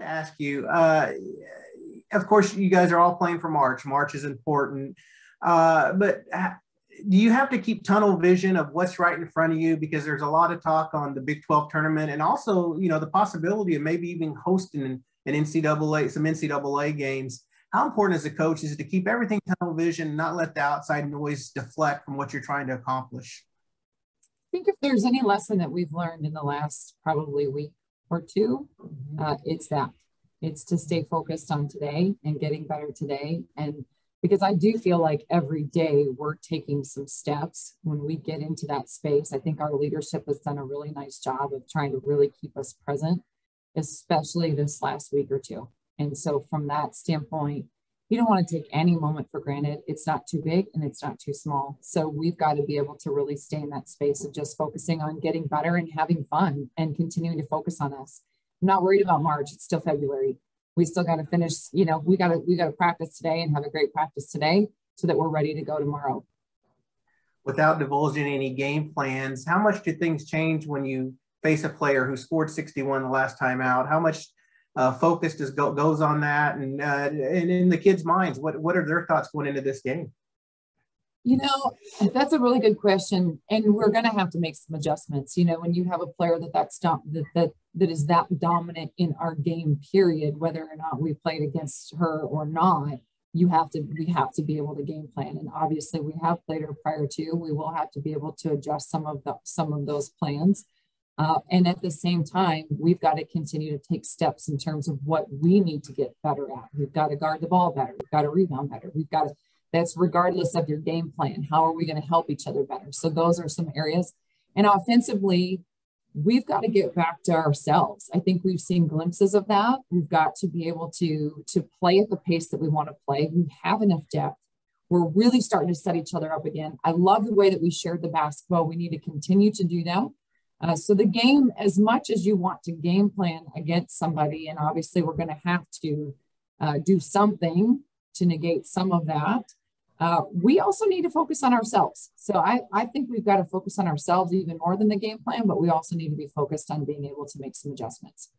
to ask you, uh, of course, you guys are all playing for March. March is important. Uh, but do you have to keep tunnel vision of what's right in front of you? Because there's a lot of talk on the Big 12 tournament and also, you know, the possibility of maybe even hosting an NCAA, some NCAA games. How important as a coach is it to keep everything tunnel vision, not let the outside noise deflect from what you're trying to accomplish? I think if there's any lesson that we've learned in the last probably week or 2 mm-hmm. Uh, it's that it's to stay focused on today and getting better today and because I do feel like every day we're taking some steps when we get into that space. I think our leadership has done a really nice job of trying to really keep us present, especially this last week or two. And so, from that standpoint, you don't want to take any moment for granted. It's not too big and it's not too small. So, we've got to be able to really stay in that space of just focusing on getting better and having fun and continuing to focus on us. I'm not worried about March, it's still February we still got to finish, you know, we got to, we got to practice today and have a great practice today so that we're ready to go tomorrow. Without divulging any game plans, how much do things change when you face a player who scored 61 the last time out? How much uh, focus does go, goes on that? And, uh, and in the kids' minds, what, what are their thoughts going into this game? You know, that's a really good question, and we're going to have to make some adjustments. You know, when you have a player that that's that that that is that dominant in our game period, whether or not we played against her or not, you have to we have to be able to game plan. And obviously, we have played her prior to. We will have to be able to adjust some of the some of those plans. Uh, and at the same time, we've got to continue to take steps in terms of what we need to get better at. We've got to guard the ball better. We've got to rebound better. We've got to that's regardless of your game plan. How are we going to help each other better? So those are some areas. And offensively, we've got to get back to ourselves. I think we've seen glimpses of that. We've got to be able to to play at the pace that we want to play. We have enough depth. We're really starting to set each other up again. I love the way that we shared the basketball. We need to continue to do that. Uh, so the game, as much as you want to game plan against somebody, and obviously we're going to have to uh, do something to negate some of that. Uh, we also need to focus on ourselves. So I, I think we've got to focus on ourselves even more than the game plan, but we also need to be focused on being able to make some adjustments.